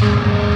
Hands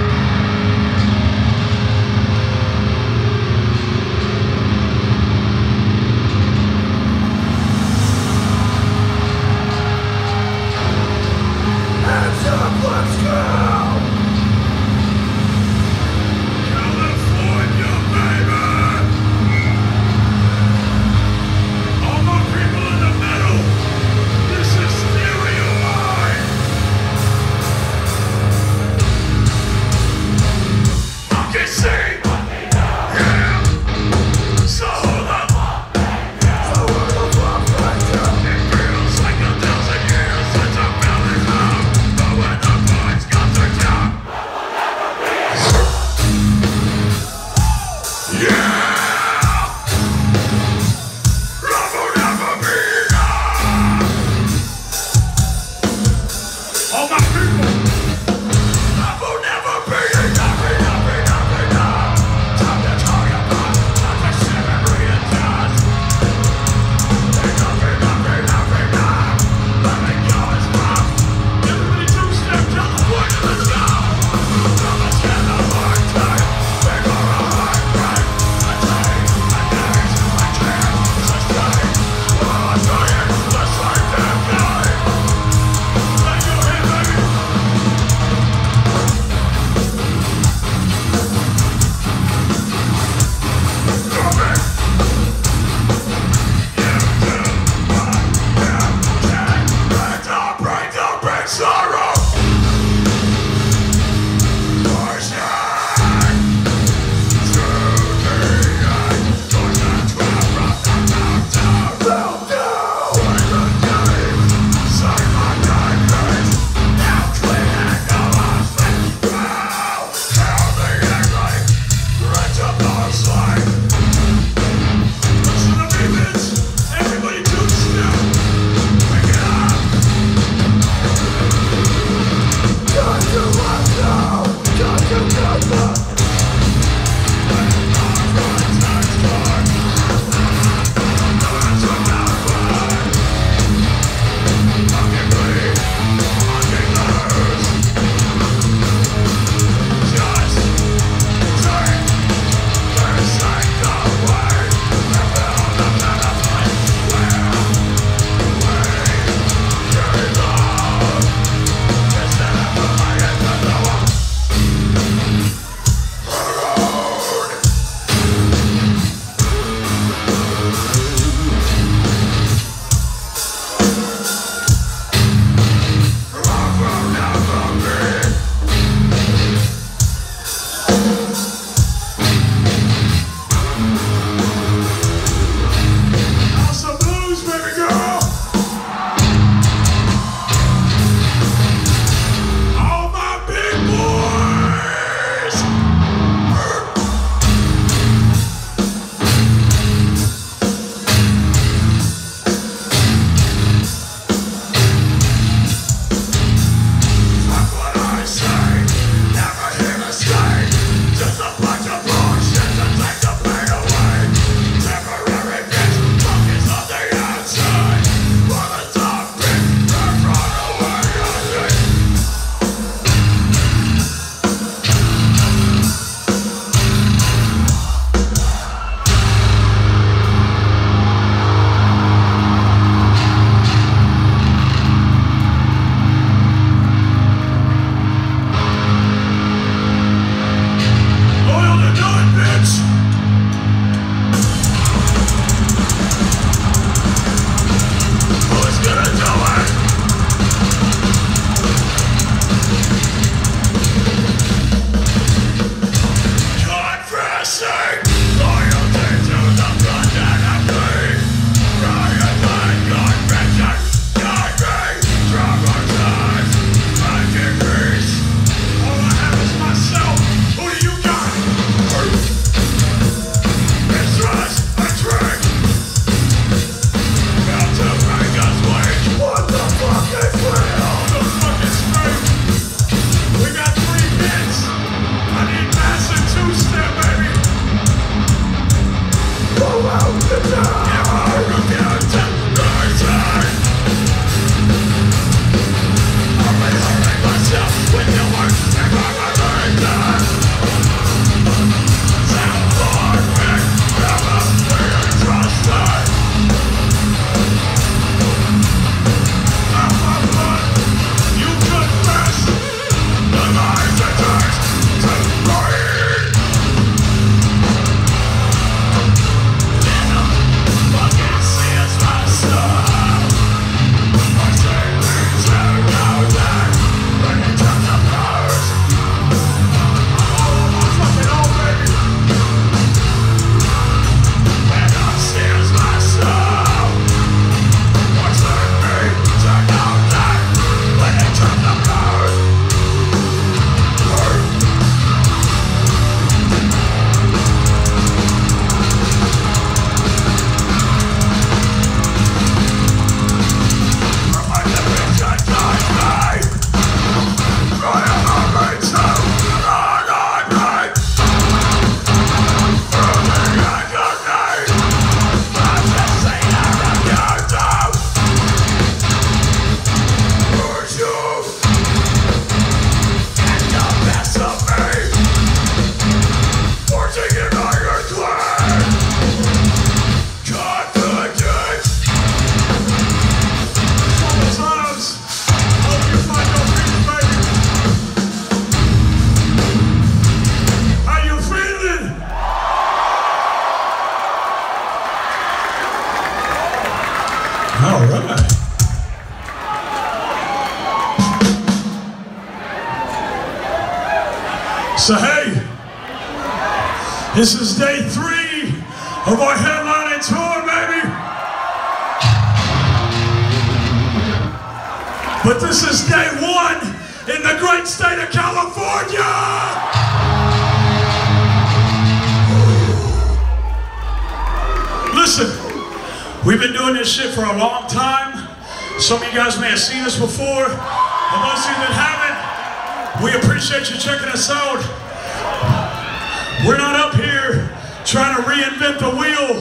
trying to reinvent the wheel.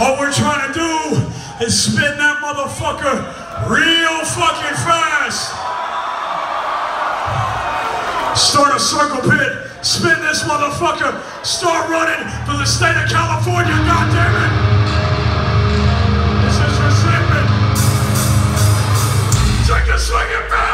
All we're trying to do is spin that motherfucker real fucking fast. Start a circle pit, spin this motherfucker, start running through the state of California, goddammit. This is Resentment. Take a swing at me!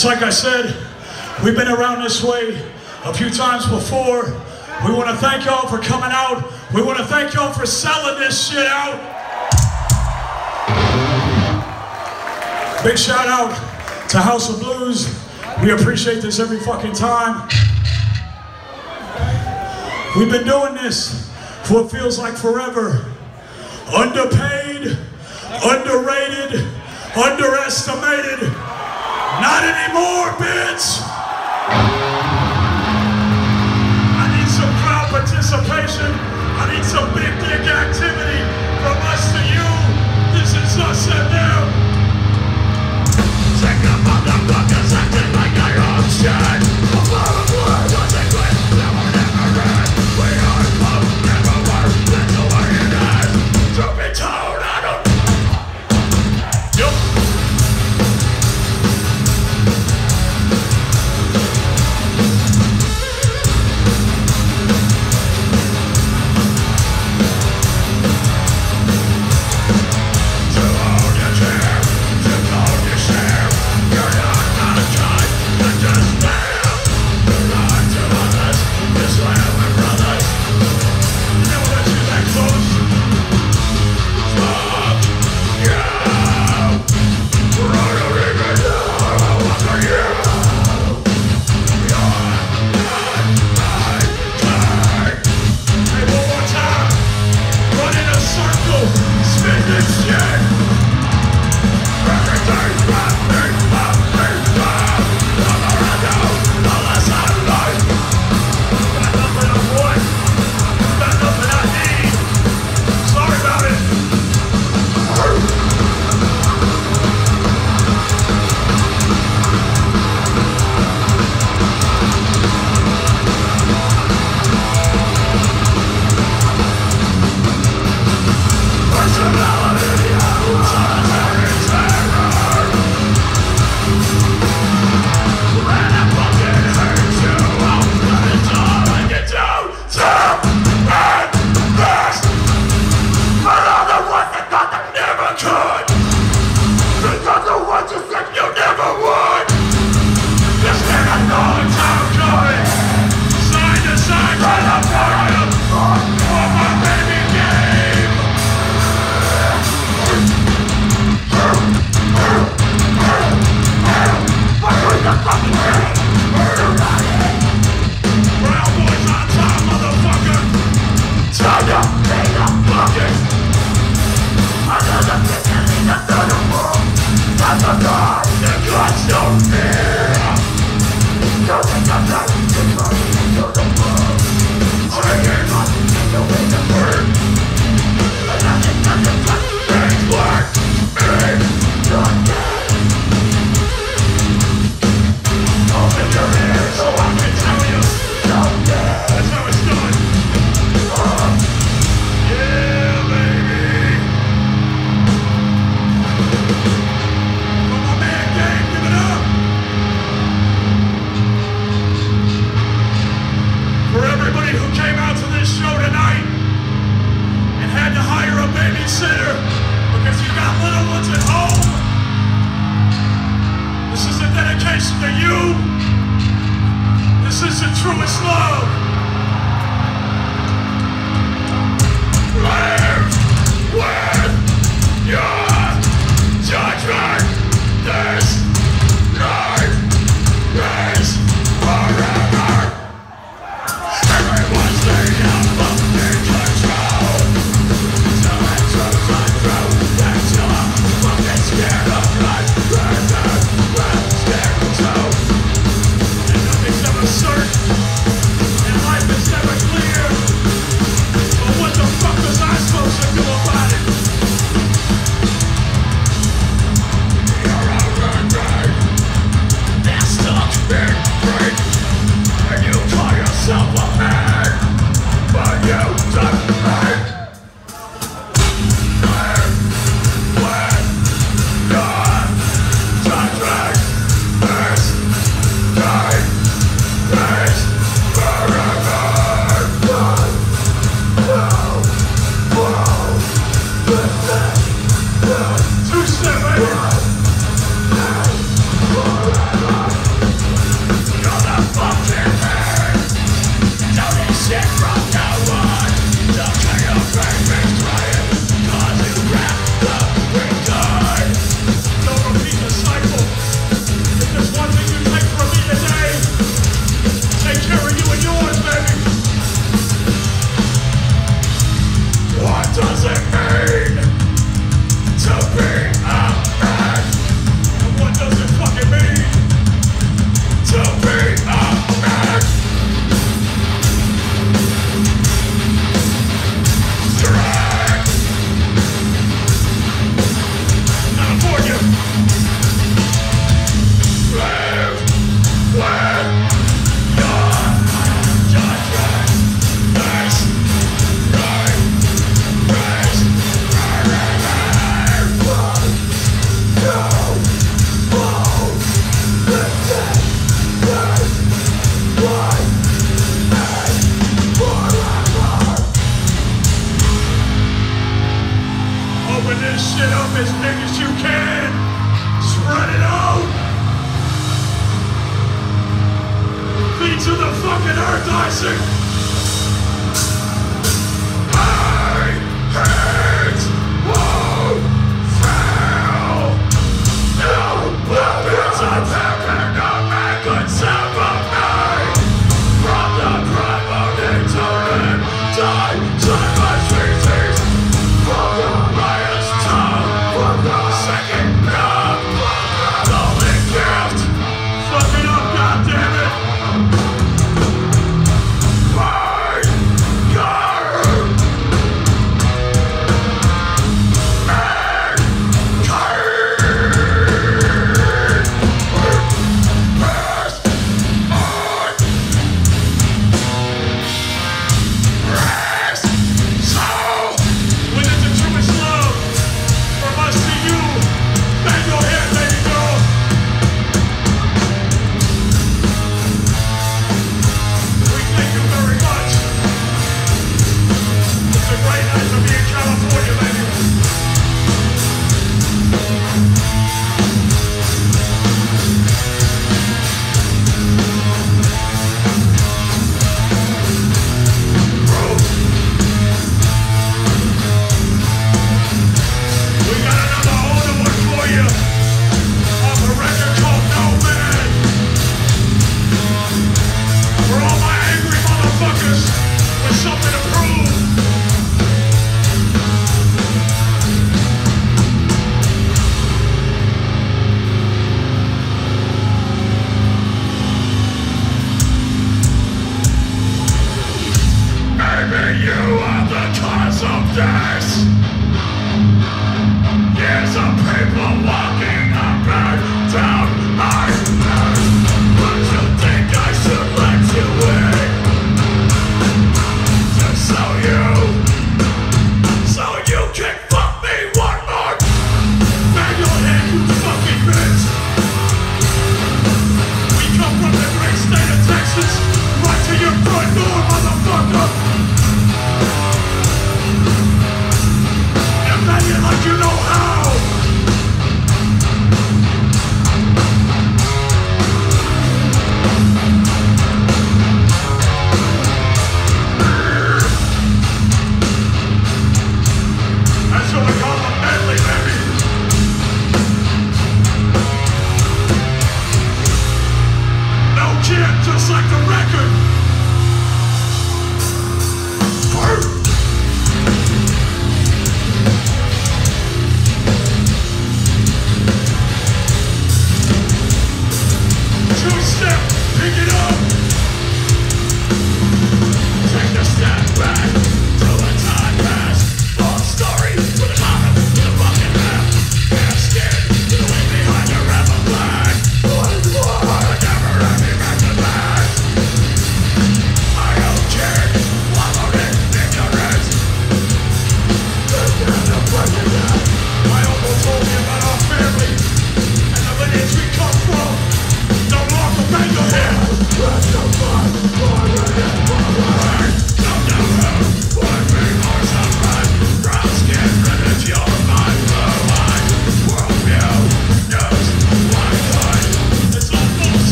It's like I said, we've been around this way a few times before. We want to thank y'all for coming out. We want to thank y'all for selling this shit out. Big shout out to House of Blues. We appreciate this every fucking time. We've been doing this for what feels like forever. Underpaid, underrated, underestimated. Not anymore, bitch! I need some crowd participation. I need some big dick activity from us to you. This is us and them. Sick of motherfuckers acting like I own shit.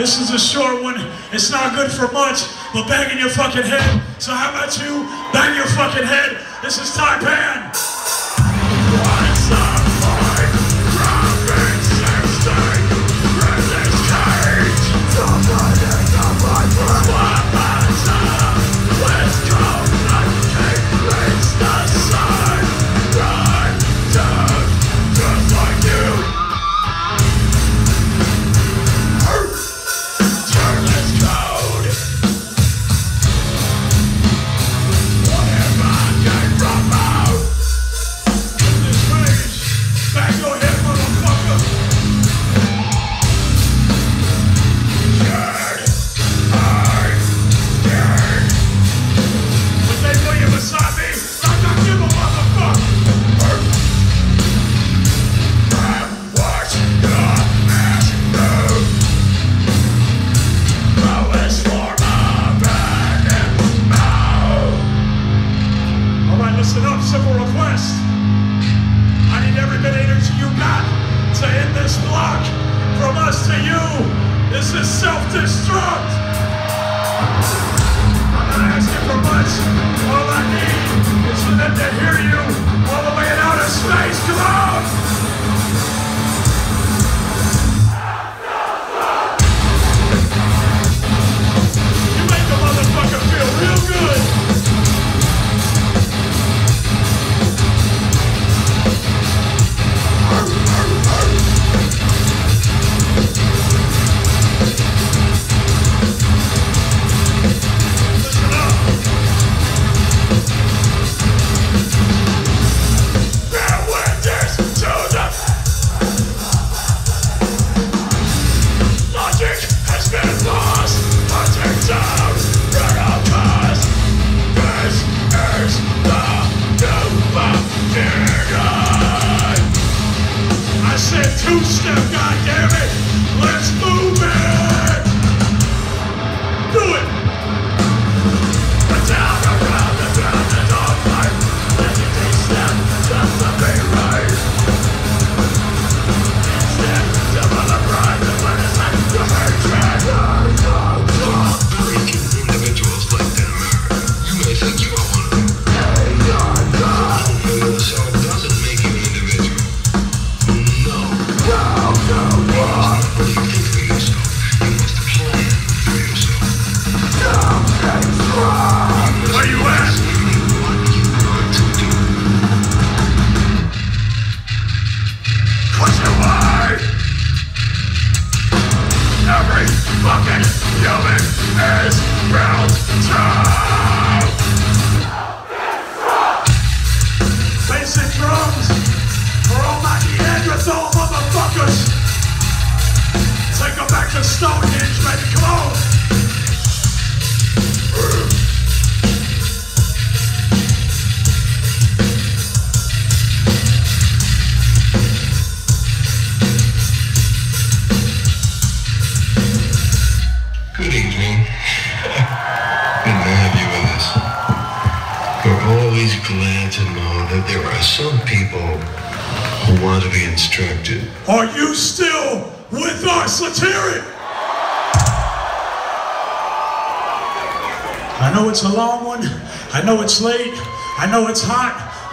This is a short one. It's not good for much, but bang in your fucking head. So how about you bang your fucking head? This is Taipan. Listen up. Simple request. I need every bit of energy you got to end this block. From us to you, this is self-destruct. I'm not asking for much. All I need is for them to hear you all the way out of space. Come on! Two-step, goddammit. Let's move it.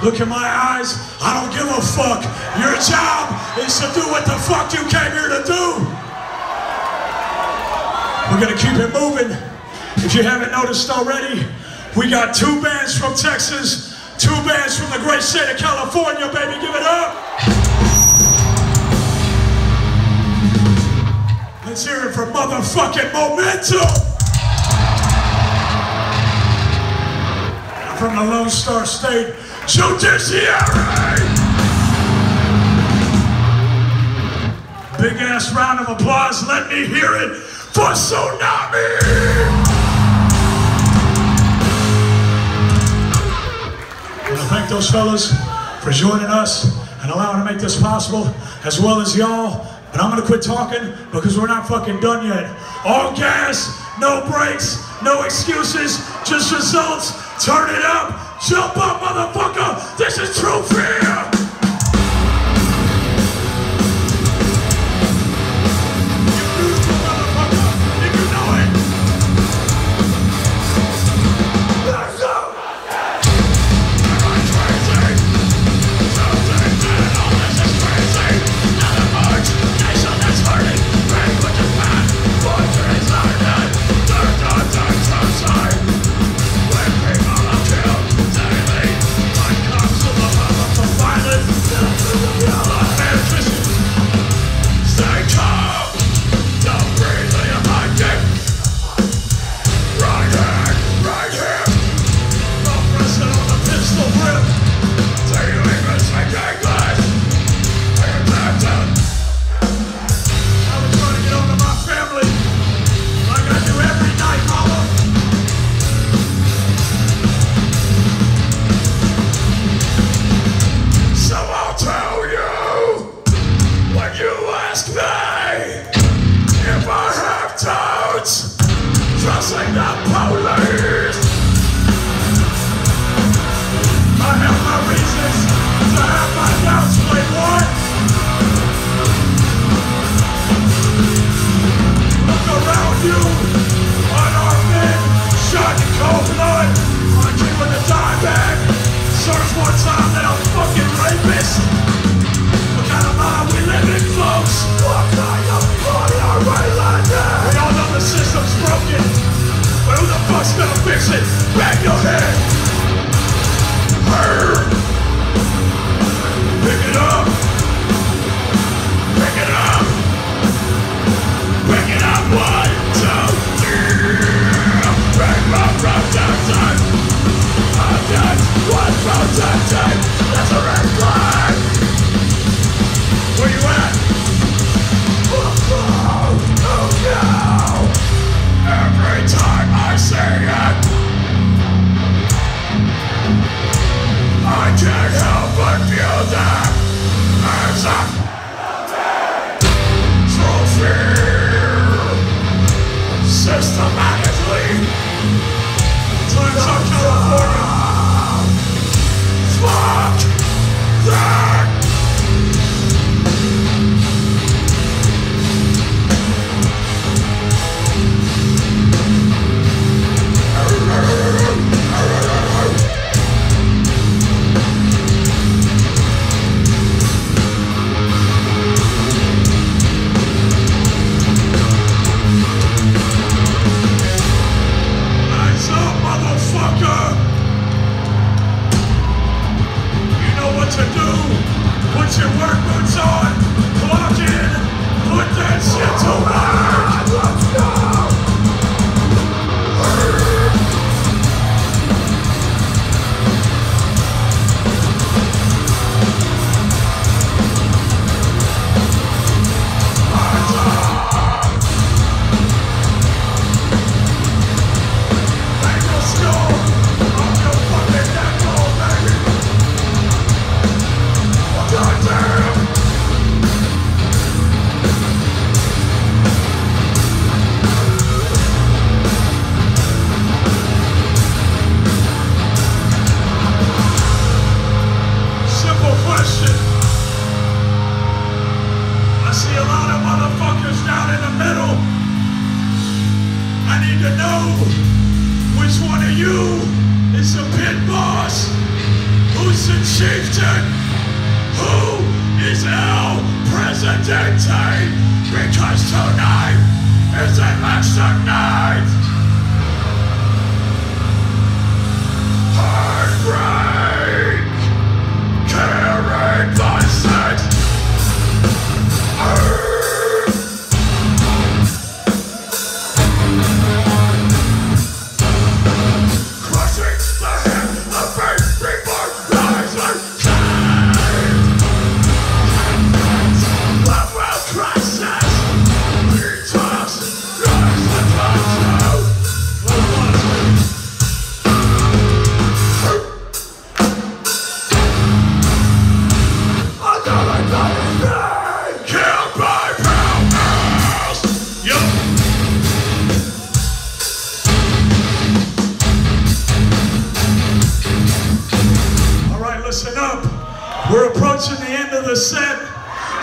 Look in my eyes. I don't give a fuck. Your job is to do what the fuck you came here to do. We're gonna keep it moving. If you haven't noticed already, we got two bands from Texas, two bands from the great state of California, baby. Give it up. Let's hear it for motherfucking momentum. From the Lone Star State Judiciary. Big ass round of applause. Let me hear it for Sunami. I want to thank those fellas for joining us and allowing to make this possible, as well as y'all. But I'm gonna quit talking because we're not fucking done yet. All gas, no brakes, no excuses, just results. Turn it up, jump up, motherfucker. This is true fear.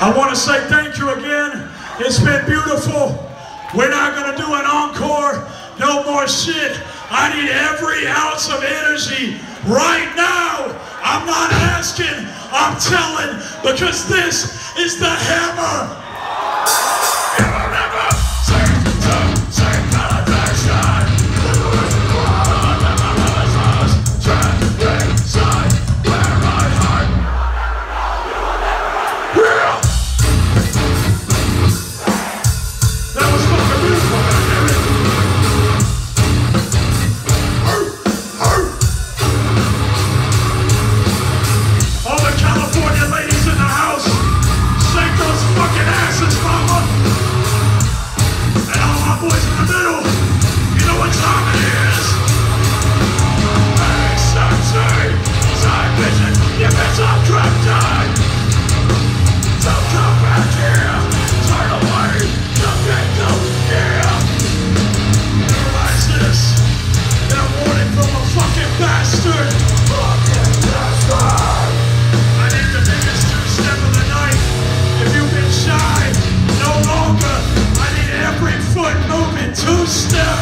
I want to say thank you again. It's been beautiful. We're not going to do an encore. No more shit. I need every ounce of energy right now. I'm not asking. I'm telling because this is the hammer. stop.